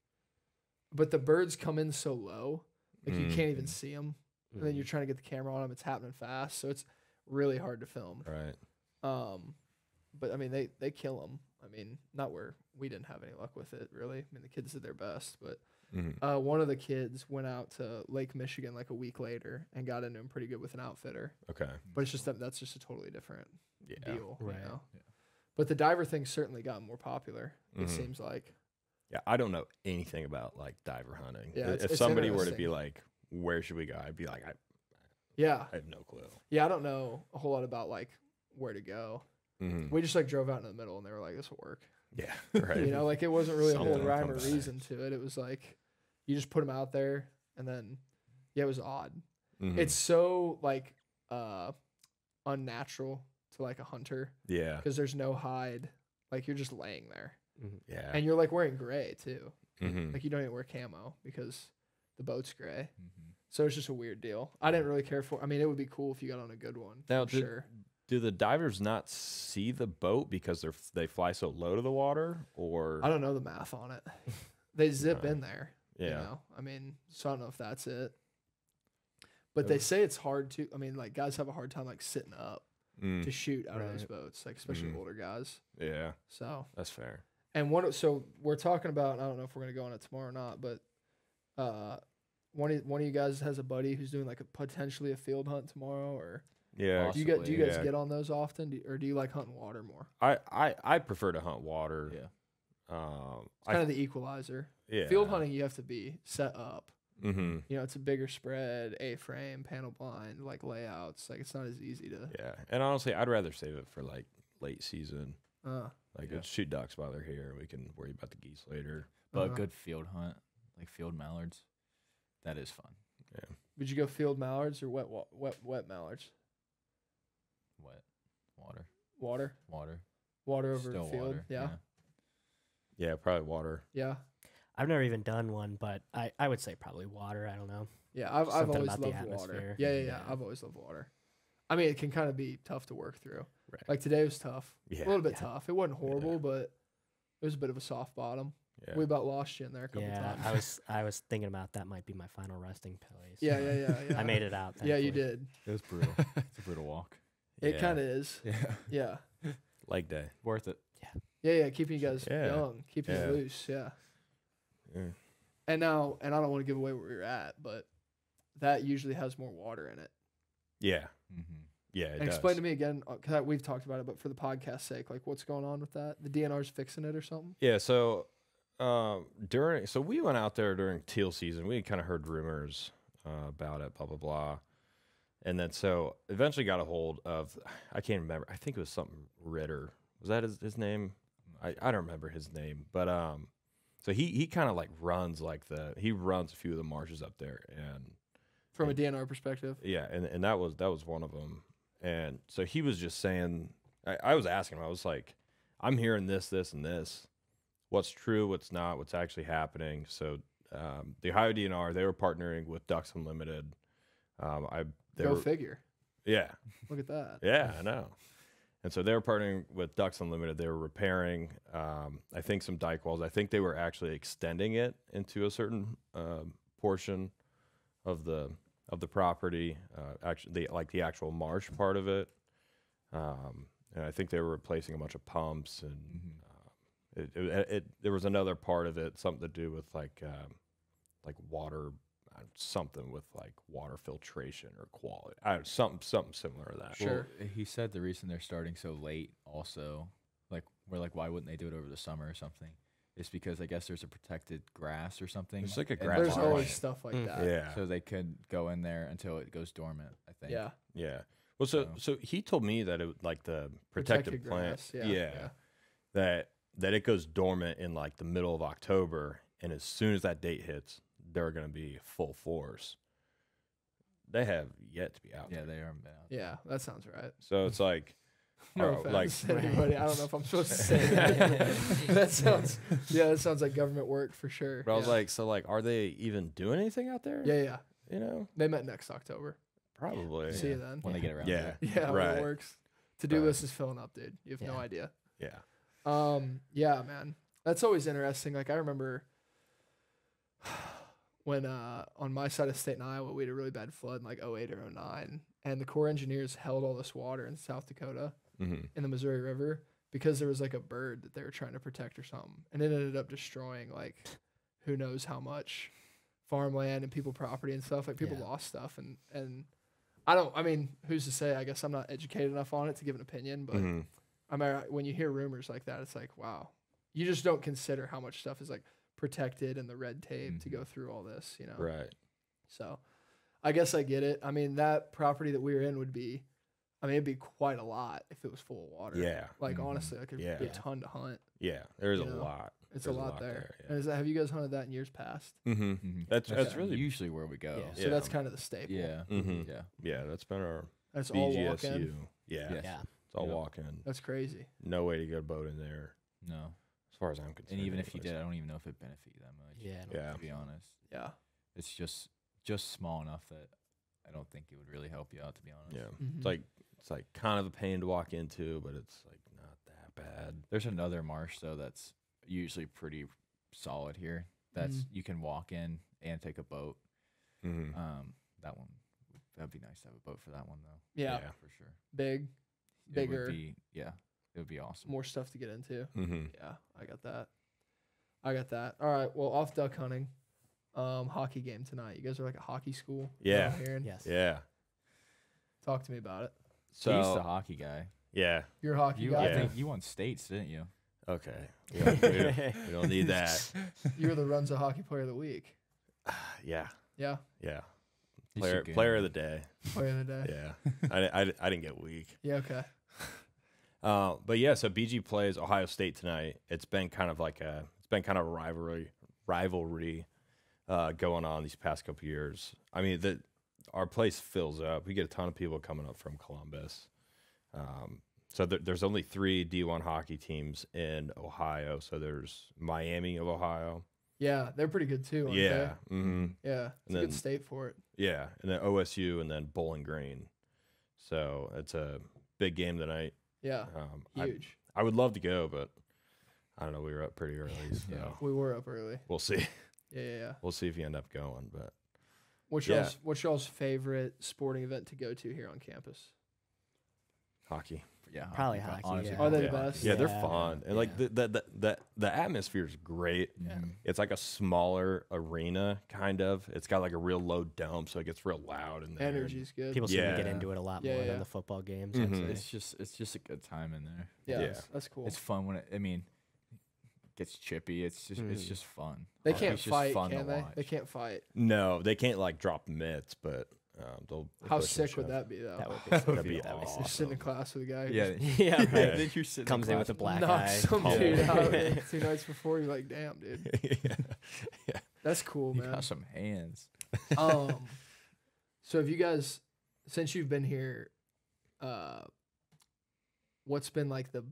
but the birds come in so low, like you Mm. can't even see them. And then you're trying to get the camera on them. It's happening fast, so it's really hard to film. Right. Um, but I mean, they they kill them. I mean, not where we didn't have any luck with it, really. I mean, the kids did their best, but Mhm. uh, one of the kids went out to Lake Michigan like a week later and got into him pretty good with an outfitter. Okay. But it's just that that's just a totally different Yeah. deal, Right. you know. Yeah. But the diver thing's certainly got more popular. It Mhm. seems like. Yeah, I don't know anything about like diver hunting. Yeah, I- it's- if it's somebody were to be like, "Where should we go?" I'd be like, "I, Yeah, I have no clue." yeah. I don't know a whole lot about like where to go. Mhm. We just like drove out in the middle, and they were like, "This will work." Yeah. Right. You know, like it wasn't really a whole rhyme or reason to it. It was like you just put them out there, and then yeah, it was odd. Mhm. It's so like uh unnatural to like a hunter yeah. because there's no hide. Like you're just laying there, Mhm. Yeah. and you're like wearing gray too. Mhm. Like you don't even wear camo because the boat's gray. So it's just a weird deal. I didn't really care for. I mean, it would be cool if you got on a good one. Now, for did- sure. Do the divers not see the boat because they're they fly so low to the water, or I don't know the math on it. They zip Okay. in there. yeah, You know? I mean, so I don't know if that's it. But they say it's hard to. I mean, like guys have a hard time like sitting up Mm, to shoot out of those boats, like especially Mhm. older guys. yeah, So that's fair. and what? So we're talking about. I don't know if we're gonna go on it tomorrow or not, but uh, one of one of you guys has a buddy who's doing like a potentially a field hunt tomorrow, or Yeah, do you get do you guys Yeah. get on those often, do, or do you like hunting water more? I, I I prefer to hunt water. Yeah. Um, It's kind of the equalizer. yeah. Field hunting, you have to be set up. Mm-hmm. You know, it's a bigger spread, A frame, panel blind, like layouts. Like it's not as easy to. Yeah, and honestly, I'd rather save it for like late season. Uh, Like Yeah. let's shoot ducks while they're here. We can worry about the geese later. But Uh-huh. a good field hunt like field mallards. That is fun. Yeah. Would you go field mallards or wet wa- wet wet mallards? Wet water, Water, water, water over still field. water. Yeah. Yeah, probably water. yeah, I've never even done one, but I, I would say probably water. I don't know. yeah. I've I've Something always about the loved water. atmosphere. Yeah, yeah, yeah, Yeah. I've always loved water. I mean, it can kind of be tough to work through. Right. Like today was tough. Yeah. a little bit Yeah. tough. It wasn't horrible, but it was a bit of a soft bottom. Yeah. We about lost you in there a couple yeah, times. I was I was thinking about that might be my final resting place. yeah, yeah, yeah, yeah. I made it out. Yeah, you did. It was brutal. it's a brutal walk. It Yeah. kind of is. Yeah, Yeah. leg day. worth it. Yeah, yeah. Yeah. Keeping you guys Yeah. young, keeping Yeah. you loose. Yeah. Yeah. And now, and I don't want to give away where you're at, but that usually has more water in it. Yeah. Mm-hmm. Yeah. It And explain to me again, because we've talked about it, but for the podcast sake, like what's going on with that? The DNR's fixing it or something? Yeah, so um, during so we went out there during teal season. We kind of heard rumors uh, about it, blah blah blah, and then so eventually got a hold of I can't remember. I think it was something Ritter. Was that his, his name? I, I don't remember his name, but um, so he he kind of like runs like the he runs a few of the marshes up there, and From a DNR perspective. yeah, and and that was that was one of them. And so he was just saying, I, I was asking him, I was like, I'm hearing this, this, and this. What's true? What's not? What's actually happening? So um, the Ohio DNR, they were partnering with Ducks Unlimited. Um, I they Go were, figure. yeah, Look at that. yeah, I know. And so they were partnering with Ducks Unlimited. They were repairing, um, I think, some dike walls. I think they were actually extending it into a certain um, portion of the of the property. Uh, actually, the, like the actual marsh part of it. Um, and I think they were replacing a bunch of pumps and Mm-hmm. It, it, it there was another part of it, something to do with like um, like water, uh, something with like water filtration or quality, I, something something similar to that. Sure. Well, he said the reason they're starting so late, also, like we're like, why wouldn't they do it over the summer or something? It's because I guess there's a protected grass or something. It's like a in the grass There's marsh. always stuff like Mm. that. Yeah, So they could go in there until it goes dormant. I think. Yeah. yeah. Well, so So- so he told me that it would- like the protected, Protected plant, grass, yeah, yeah, yeah. that that it goes dormant in like the middle of October, and as soon as that date hits, they're going to be full force. They have yet to be out. Yeah, there. they haven't out. Yeah. That sounds right. So it's like, No Oh, like- offense, to anybody. I don't know if I'm supposed to say that. that sounds, yeah, that sounds like government work for sure. but I was yeah. like, so like, are they even doing anything out there? yeah, yeah. you know, They met next October. probably. See you then. when they get around. Yeah. to. Yeah, how Right. it works. To do Right. list is filling up, dude. You have no idea. Yeah. Um, yeah, man. That's always interesting. Like I remember when uh on my side of state in Iowa, we had a really bad flood in like 08 or 09, and the Corps engineers held all this water in South Dakota Mm-hmm. in the Missouri River because there was like a bird that they were trying to protect or something, and it ended up destroying like who knows how much farmland and people property and stuff. Like people Yeah. lost stuff, and and I don't. I mean, who's to say? I guess I'm not educated enough on it to give an opinion, but. hmm I mean, I- when you hear rumors like that, it's like, wow, you just don't consider how much stuff is like protected and the red tape to Mhm. go through all this, you know? Right. So I guess I get it. I mean, that property that we were in would be, I mean, it'd be quite a lot if it was full of water. Yeah. Like, Mhm. honestly, like it'd Yeah. be a ton to hunt. Yeah. There's a know, lot. It's There's a lot, there. yeah. And is that, have you guys hunted that in years past? Mm-hmm. Mhm. That's- that's Okay. really- usually where we go. Yeah. So Yeah. that's kind of the staple. Yeah. Mhm. Yeah. Yeah, that's been our That's all walk in. BGSU. Yeah, Yes. Yeah. It's all Yep. walking. That's crazy. No way to get a boat in there, No. as far as I'm concerned. And even if you anyways. did, I don't even know if it benefit you that much. Yeah. Yeah. To be honest, Yeah. it's just just small enough that I don't think it would really help you out. To be honest. Yeah. Mhm. It's like it's like kind of a pain to walk into, but it's like not that bad. There's another marsh though that's usually pretty solid here. That's Mhm. you can walk in and take a boat. Mm-hmm. Um, that one would- that'd be nice to have a boat for that one though. yeah. yeah. for sure. Big, It Bigger. would be yeah, it would be awesome. more stuff to get into. Mm-hmm. Yeah, I got that. I got that. All right. Well, off duck hunting. Um, hockey game tonight. You guys are like a hockey school. is what I'm Yeah. hearing? Yes. Yeah. Talk to me about it. So He's the hockey guy. yeah. You're a hockey You, guy. I think you won states, didn't you? Okay. We don't, we don't- we don't need that. You were the runs a hockey player of the week. Yeah. Yeah, Yeah. You Player should player of the day. player of the day. Yeah. I, I, I didn't get weak. Yeah. Okay. Uh, but yeah, so BG plays Ohio State tonight. It's been kind of like a it's been kind of a rivalry rivalry uh, going on these past couple years. I mean, the our place fills up. We get a ton of people coming up from Columbus. Um, so there, there's only three D1 hockey teams in Ohio. So there's Miami of Ohio. Yeah, they're pretty good too. Aren't Yeah, hmm Yeah. It's And a then- good state for it. Yeah, and then OSU, and then Bowling Green. So it's a big game tonight. Yeah. Um, I, Huge. I would love to go, but I don't know. We were up pretty early, so Yeah. we were up early. we'll see. Yeah, yeah, yeah. We'll see if you end up going. But What's Yeah. y'all's what's y'all's favorite sporting event to go to here on campus? hockey. Yeah, Probably pro- hockey, yeah. Are they yeah. the best? Yeah, they're fun, and like Yeah. the, the the the the atmosphere is great. Yeah. Mhm. It's like a smaller arena, kind of. It's got like a real low dome, so it gets real loud and there. Energy's good. People seem to get into it a lot Yeah, more yeah. than the football games. I'd Mhm. It's just it's just a good time in there. yeah, yeah. That's, that's cool. It's fun when it. I mean, it gets chippy. It's just it's Mhm. just fun. they can't just fight, fun can they? watch. They can't fight. No, they can't like drop mitts, but um, they'll. they'll How sick would that be though? That would be, That would that'd be that'd awesome. Just sitting in class with a guy who Yeah, yeah, right. Yeah. then you're sitting Comes in with a black knocks eye. some dude out two nights before. You're like, damn, dude, yeah. that's cool, You man. got some hands. um, so have you guys, since you've been here, uh, what's been like the,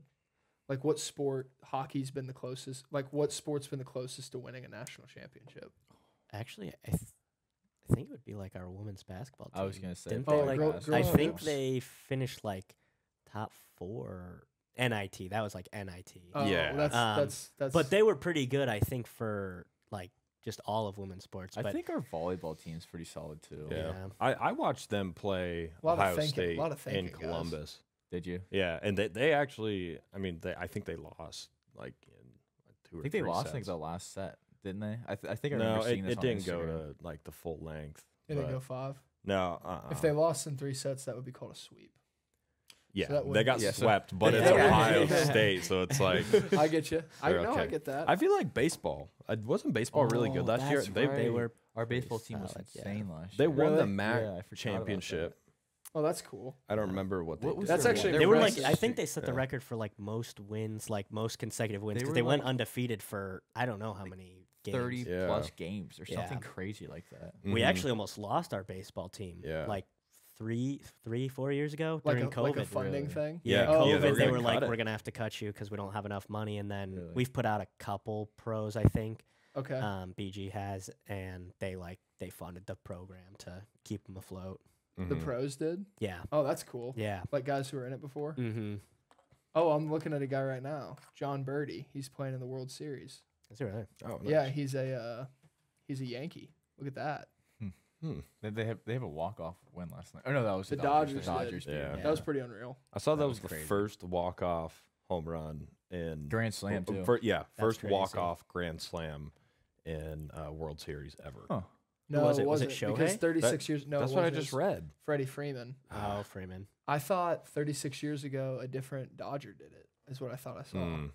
like what sport hockey's been the closest? Like what sport's been the closest to winning a national championship? Actually, I, th- I think it would be like our women's basketball team. I was gonna say. Didn't Oh, they like? girl- I think hoops? they finished like top four. NIT. That was like NIT. Oh, Yeah. well, that's Um, that's that's. but they were pretty good, I think, for like just all of women's sports. I but think our volleyball team's pretty solid too. Yeah. Yeah. I, I watched them play A lot of Ohio thinking- State lot in thinking, guys. Columbus. Did you? Yeah, and they, they actually, I mean, they I think they lost like in two or I think they three lost like the last set, didn't they? I, th- I think I no, remember it, seeing this it on didn't go Instagram. to like the full length. didn't but- go five. No, uh-uh. If they lost in three sets, that would be called a sweep. yeah, that they wouldn't got be- Yeah, so- swept, but it's Yeah. Ohio State, so it's like I get you. I They're know. I okay. get that. I feel like baseball. I wasn't baseball really good Oh, last year. that's They right. They were Our baseball team was solid, yeah. insane last year. they year. won the Really? MAC Yeah, I forgot about championship. oh, that's cool. I don't remember what they What was did. That's their actually They were like, impressive. I think they set the record for like most wins, like most consecutive wins, They because were they went like undefeated for I don't know how many games. thirty Yeah. plus games or something Yeah. crazy like that. We Mhm. actually almost lost our baseball team. Yeah. Like three, three, four years ago Like during a, COVID. like a funding really. thing. yeah, Yeah, Oh, COVID. yeah, they they were were, like, it. we're gonna have to cut you because we don't have enough money. And then Really? we've put out a couple pros, I think. Okay. Um, BG has, and they like they funded the program to keep them afloat. the Mhm. pros did. Yeah, Oh, that's cool. yeah. Like guys who were in it before. Mm-hmm. Oh, I'm looking at a guy right now, Jon Berti. He's playing in the World Series. Is it really? Oh, Yeah, he's a uh, he's a Yankee. Look at that. Hmm. They, they have they have a walk off win last night. Oh no, that was the, The Dodgers. Dodgers The. Dodgers. did, Yeah. That was pretty unreal. I saw that, That was, was the first walk off home run in Grand Slam uh, too. fir- yeah, first walk off grand slam in uh, World Series ever. Huh. No, was it it? Was it wasn't because Shohei? 36 years. No, That's it what I just read. Freddie Freeman. Oh, Freeman. I thought 36 years ago a different Dodger did it. Is what I thought I saw. Hmm.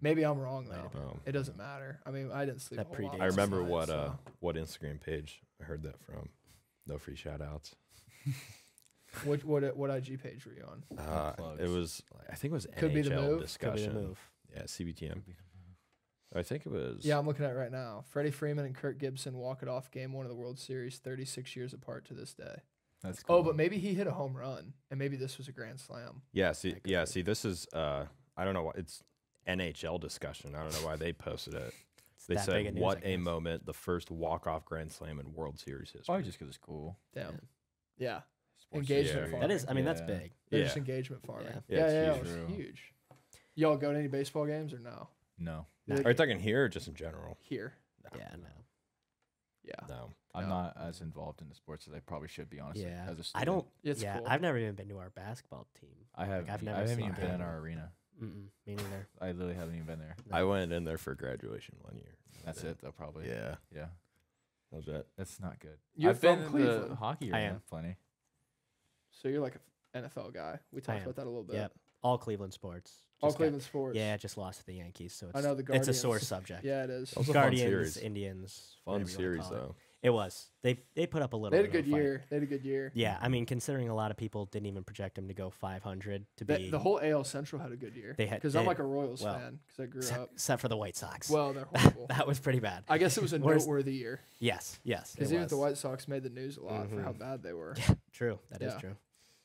Maybe I'm wrong Might have though. been. Oh. It doesn't matter. I mean, I didn't sleep. That a whole lot predates I remember night, what so- uh what Instagram page I heard that from. No free shout outs. What what what IG page were you on? Uh, it was I think it was Could NHL be the move. Could be the discussion. Could be the move. Yeah, CBTM. I think it was. Yeah, I'm looking at it right now. Freddie Freeman and Kirk Gibson walk it off game one of the World Series, 36 years apart to this day. That's cool. Oh, but maybe he hit a home run, and maybe this was a grand slam. Yeah, see, yeah, see, this is uh, I don't know why it's NHL discussion. I don't know why they posted it. It's They that big said, of news, "What a guess. moment! The first walk-off grand slam in World Series history." probably just because it's cool. Damn. Yeah. Sports Engagement history. farming. That is, I mean, that's Yeah. big. They're Yeah. just engagement farming. Yeah. Yeah, Yeah, yeah, it's yeah, huge. it was True. huge. Y'all go to any baseball games or no? No, like Are you talking here or just in general? here. Yeah, no. Yeah. No. I'm No. not as involved in the sports as I probably should be. Honestly, Yeah. as a I student. don't. It's yeah, cool. I've never even been to our basketball team. I have. I've I never haven't seen even been in them. our arena. Mm-mm, me neither. I literally haven't even been there. I went in there for graduation one year. That's it though. Probably. Yeah, Yeah. that was it. That's not good. You're I've been from in Cleveland. the hockey I arena am. plenty. So you're like an NFL guy. We talked am. about that a little bit. Yep. All Cleveland sports. All Just got- Cleveland sports. yeah, just lost to the Yankees, so it's, I know the it's a sore subject. Yeah, it is. That was a fun Guardians, series. Indians, Fun whatever you wanna series call it. though. It was. They they put up a little. They had a bit of good year. They had a good year. Yeah, I mean, considering a lot of people didn't even project them to go 500 to The, be the whole AL Central had a good year. They had- because I'm like a Royals well, fan because I grew except, up. except for the White Sox. Well, they're horrible. that was pretty bad. I guess it was a noteworthy year Yes, yes. because it even the. White Sox made the news a lot for how Mhm. bad they were. True, that is Yeah. true.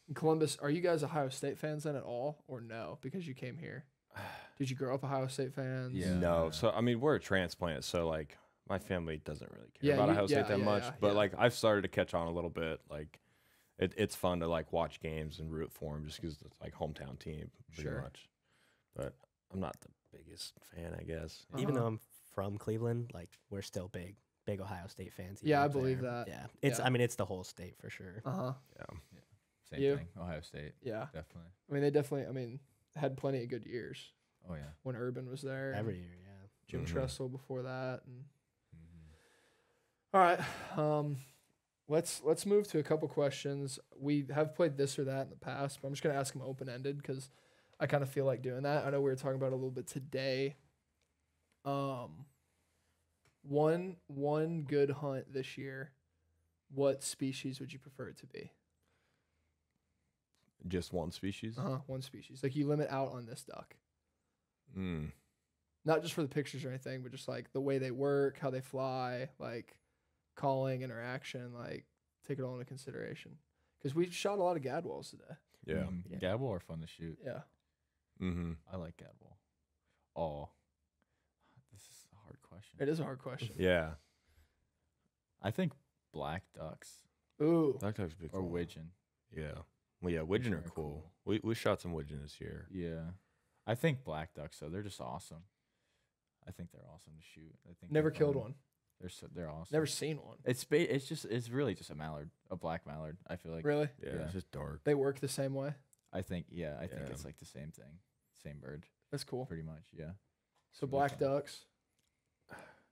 In Columbus, are you guys Ohio State fans then at all, or no? Because you came here. Did you grow up Ohio State fans? Yeah. No, so I mean we're a transplant, so like my family doesn't really care Yeah, about you- Ohio State yeah, that yeah, much. yeah, but yeah. like I've started to catch on a little bit. Like it, it's fun to like watch games and root for them just because it's like hometown team pretty Sure. much. But I'm not the biggest fan, I guess. Even Uh-huh. though I'm from Cleveland, like we're still big, big Ohio State fans. even Yeah, I believe there. that. Yeah, it's. Yeah. I mean, it's the whole state for sure. Uh huh. Yeah. Same You? thing. Ohio State, Yeah. definitely. I mean, they definitely. I mean, had plenty of good years Oh yeah. when Urban was there. Every year, yeah. Jim Mhm. Tressel before that, and. All right. Um, let's let's move to a couple questions. We have played this or that in the past, but I'm just gonna ask them open ended because I kind of feel like doing that. I know we were talking about it a little bit today. Um, one one good hunt this year. What species would you prefer it to be? Just one species. Uh huh. One species. Like you limit out on this duck, Mm. not just for the pictures or anything, but just like the way they work, how they fly, like calling, interaction. Like take it all into consideration. Because we shot a lot of gadwalls today. Yeah. Mhm. Yeah. Gadwall are fun to shoot. Yeah. Mm-hmm. I like Gadwall. Oh, this is a hard question. It is a hard question. Yeah. I think black ducks Ooh. That type's big. or widgeon. Yeah. Well, yeah, widgeon are are cool. cool. We we shot some widgeon this year. Yeah, I think black ducks. though. they're just awesome. I think they're awesome to shoot. I think Never killed fun. one. They're so, they're awesome. Never seen one. It's ba- it's just it's really just a mallard, a black mallard. I feel like. Really? Yeah, Yeah. it's just dark. They work the same way. I think yeah. I think Yeah. it's like the same thing, same bird, That's cool. pretty much. Yeah. So really black fun. ducks.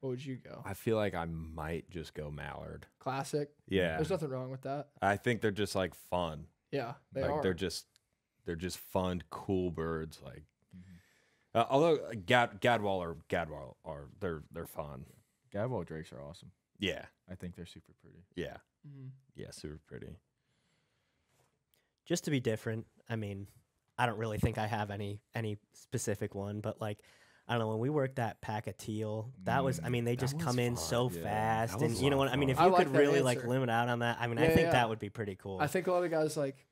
What would you go? I feel like I might just go mallard. Classic. Yeah. There's nothing wrong with that. I think they're just like fun. Yeah, they like are. they're just they're just fun, cool birds. Like Mhm. uh, although uh, Gad Gadwall or Gadwall are they're they're fun. Gadwall drakes are awesome. Yeah. I think they're super pretty. Yeah. Mhm. Yeah. Super pretty. Just to be different. I mean, I don't really think I have any any specific one, but like. I don't know when we worked that pack of teal. That was, I Mm, mean, they just come in fun. so Yeah, fast, and you know what I mean. If you like could that really like limit out on that, I mean, Yeah, I think yeah. that would be pretty cool. I think a lot of guys like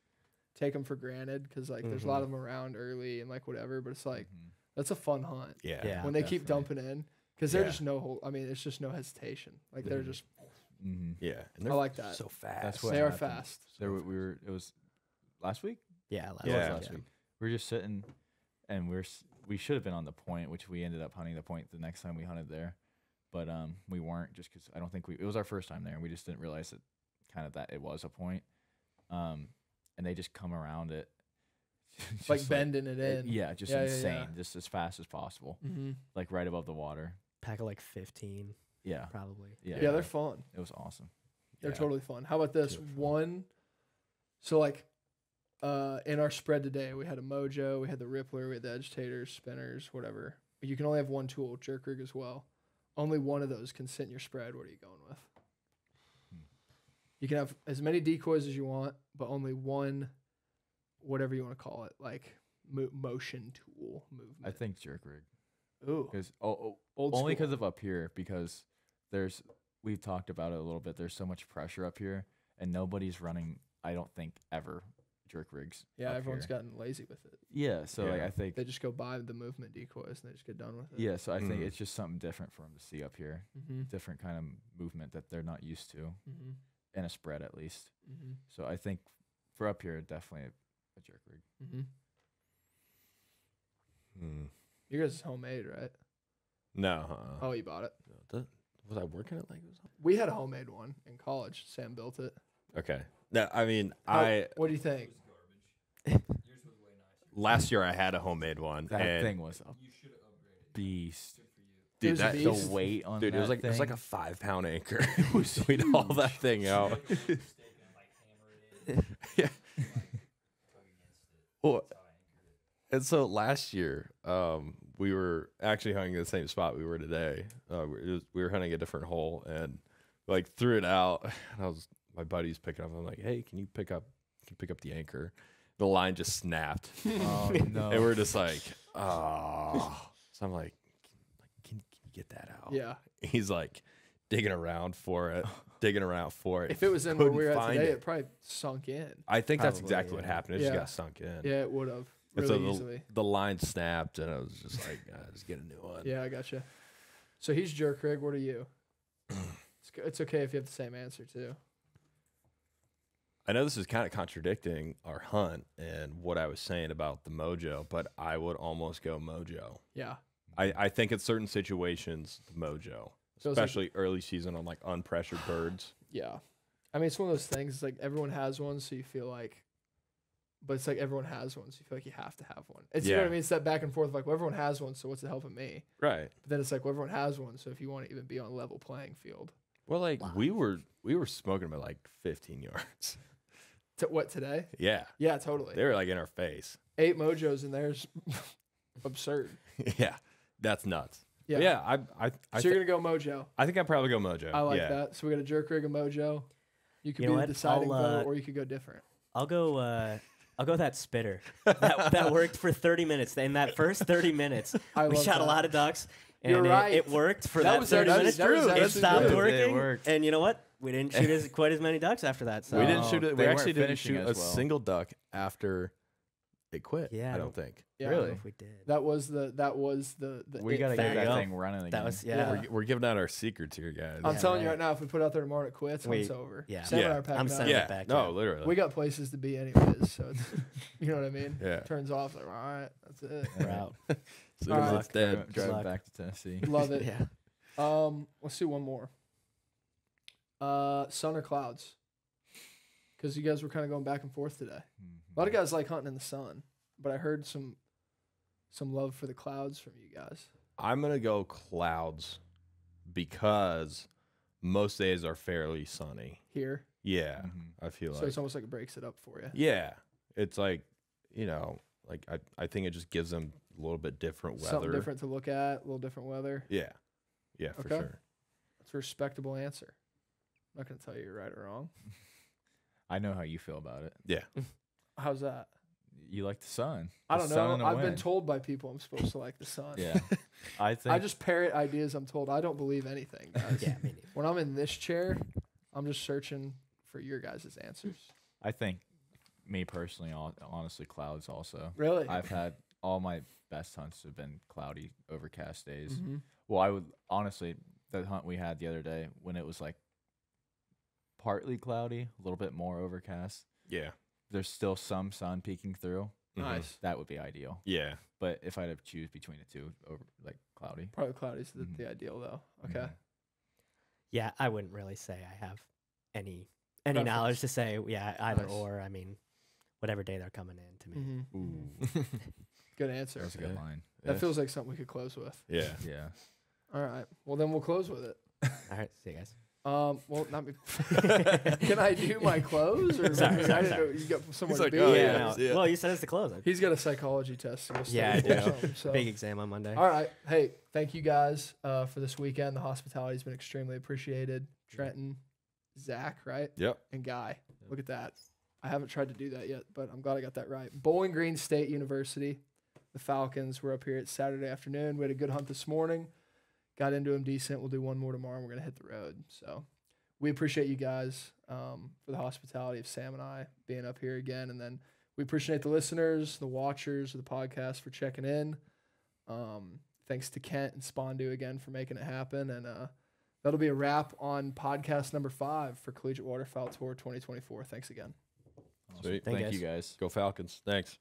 take them for granted because like there's a lot Mhm. of them around early and like whatever. But it's like Mhm. that's a fun hunt Yeah. Yeah. when they keep dumping in because there's Yeah. just no whole. I mean, it's just no hesitation. Like they're Mhm. just Mhm. Yeah. And I they're like that. so fast. That's what they are happened. fast. There w- we were. It was last week. yeah, last Yeah. Week, last yeah. week. We were just sitting, and we're s- we should have been on the point, which we ended up hunting the point the next time we hunted there, but um we weren't just because I don't think we it was our first time there, and we just didn't realize that kind of that it was a point, um and they just come around it, Like bending it uh, in. yeah, just Yeah, yeah, insane, yeah. just as fast as possible, Mm-hmm. like right above the water. Pack of like 15, Yeah, probably. yeah, Yeah, they're fun. it was awesome. They're Yeah. totally fun. How about this Super fun. one? So like, uh, in our spread today, we had a Mojo, we had the Rippler, we had the agitators, spinners, whatever. But you can only have one tool, jerk rig as well. Only one of those can sit in your spread. What are you going with? Hmm. You can have as many decoys as you want, but only one, whatever you want to call it, like mo- motion tool movement. I think jerk rig Ooh, because oh, oh only because of up here because there's we've talked about it a little bit there's so much pressure up here and nobody's running i don't think ever jerk rigs yeah, everyone's here. gotten lazy with it. yeah so like i think They just go buy the movement decoys and they just get done with it. yeah so i think Mhm. it's just something different for them to see up here Mm-hmm. different kind of movement that they're not used to Mm-hmm. in a spread at least Mm-hmm. so i think for up here definitely a, a jerk rig Mm-hmm. Hmm. You guys is homemade, right? No. Uh-uh. Oh, you bought it. That- was I working at Legos? We had a homemade one in college. Sam built it. Okay. No, I mean, How- I What do you think? last year I had a homemade one. that and thing was a beast It dude, was that beast. the weight on dude, that it was like it was like a five pound anchor. We'd haul that thing out. yeah. Well, and so last year, um, we were actually hunting the same spot we were today. Uh, we, was- we were hunting a different hole, and like threw it out. And I was my buddy's picking up. I'm like, hey, can you pick up can you pick up the anchor? The line just snapped. Oh no! And we're just like, oh. So I'm like, can, can you get that out? Yeah. He's like digging around for it, digging around for it. If it was in where we were at today, it. it. probably sunk in. I think that's Probably, exactly what happened. It Yeah. just got sunk in. Yeah, it would have And really so the, easily. the line snapped, and I was just like, uh, just get a new one. Yeah, I gotcha. So he's jerk rig. What are you? it's, go- it's okay if you have the same answer too. I know this is kind of contradicting our hunt and what I was saying about the mojo, but I would almost go mojo. Yeah. I, I think in certain situations, the mojo, So like- especially early season on like unpressured birds. Yeah. I mean, it's one of those things. It's like everyone has one, so you feel like, but it's like everyone has one, so you feel like you have to have one. It's you know what I mean. It's that back and forth. Like, well, everyone has one, so what's the it helping me? Right. But then it's like, well, everyone has one, so if you want to even be on a level playing field, Well, like we were we were smoking them at like 15 yards. to what today? yeah, Yeah, totally. they were like in our face. Eight mojos in there's absurd. yeah, that's nuts. Yeah. But yeah. I I I, so you're thi- gonna go mojo. I think I'd probably go mojo. I like yeah. that. So we got a jerk rig, a mojo. You could You know be what? the deciding I'll, vote, uh, or you could go different. I'll go. Uh, I'll go that spitter. That, that worked for 30 minutes. In that first 30 minutes, I we shot that. a lot of ducks, and You're it, right. it worked for That that, was- 30 that is minutes. true. That it is stopped true. working, It worked. and you know what? We didn't shoot as, quite as many ducks after that. So we didn't shoot it. We actually didn't shoot as a well. single duck after it quit. Yeah, I I don't don't- think. Yeah. I don't know Really? if we did. That was the that was the the we gotta There get you that go. thing running again. That was yeah. Yeah. We're, we're giving out our secrets here, guys. I'm Yeah, telling you right. right now, if we put it out there tomorrow and it quits, Wait, it's over. yeah. Sam and I Yeah. are packing I'm sending yeah, it back, no, yeah. literally. We got places to be anyways, so it's, you know what I mean. Yeah. Turns off. Like, all right, that's it. We're out. As soon All as right. it's dead. Drive, drive luck. back to Tennessee. Love it. yeah. Um, let's do one more. Uh, sun or clouds? Because you guys were kind of going back and forth today. A lot of guys like hunting in the sun, but I heard some some love for the clouds from you guys. I'm gonna go clouds because most days are fairly sunny. Here, Yeah, Mhm. I feel so like. it's almost like it breaks it up for you. yeah, it's like you know, like I, I think it just gives them a little bit different weather. Something different to look at, a little different weather. Yeah, yeah, for Okay. sure. That's a respectable answer. I'm not gonna tell you you're right or wrong. I know how you feel about it. Yeah, How's that? You like the sun. I don't know. I've been told by people I'm supposed to like the sun. Yeah, I think. I just parrot ideas I'm told. I don't believe anything, guys. Yeah, me neither. When I'm in this chair, I'm just searching for your guys' answers. I think me personally, honestly, clouds also. Really? I've had all my best hunts have been cloudy, overcast days. Mhm. Well, I would honestly the hunt we had the other day when it was like partly cloudy, a little bit more overcast. yeah, There's still some sun peeking through. Mhm. Nice. That would be ideal. Yeah, But if I had to choose between the two, over like cloudy. Probably cloudy is the, Mhm. the ideal though. Okay. Mhm. Yeah, I wouldn't really say I have any any Preference. knowledge to say yeah either Nice. or. I mean, whatever day they're coming in to me. Mhm. Ooh, Good answer. that's a good Yeah. line. That Yeah. feels like something we could close with. yeah. Yeah. All right. Well, then we'll close with it. All right, see you guys. Um. Well, not me. Can I do my clothes? Or Sorry, I sorry, didn't know you got somewhere He's to like, be. oh, yeah, yeah, no. yeah. Well, you said it's the close. He's got a psychology test. to go Yeah, I study do. something, so. Big exam on Monday. All right. Hey, thank you guys uh, for this weekend. The hospitality has been extremely appreciated. Trenton, Zach, right? Yep. And Guy. Look at that. I haven't tried to do that yet, but I'm glad I got that right. Bowling Green State University, the Falcons were up here at Saturday afternoon. We had a good hunt this morning. Got into them decent. We'll do one more tomorrow. and We're gonna hit the road. So we appreciate you guys um, for the hospitality of Sam and I being up here again, and then we appreciate the listeners, the watchers of the podcast for checking in. Um, thanks to Kent and Spandau again for making it happen, and uh, that'll be a wrap on podcast number five for Collegiate Waterfowl Tour 2024. Thanks again. Awesome. Sweet. Thank Thank you you guys. Go Falcons. Thanks.